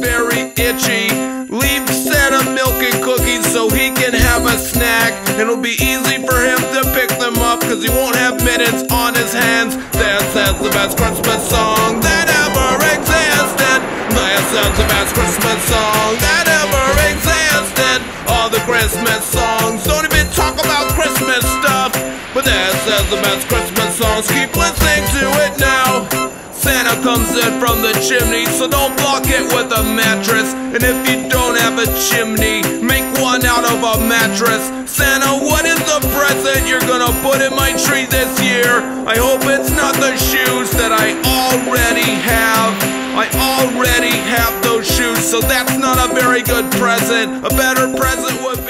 very itchy. Leave Santa milk and cookies so he can have a snack. It'll be easy for him to pick them up cause he won't have minutes on his hands. This is the best Christmas song that ever existed. This is the best Christmas song that ever existed. All the Christmas songs don't even talk about Christmas stuff. But this is the best Christmas songs. Keep listening to it now. Comes in from the chimney, so don't block it with a mattress. And if you don't have a chimney, make one out of a mattress. Santa, what is the present you're gonna put in my tree this year? I hope it's not the shoes that I already have. I already have those shoes, so that's not a very good present. A better present would be.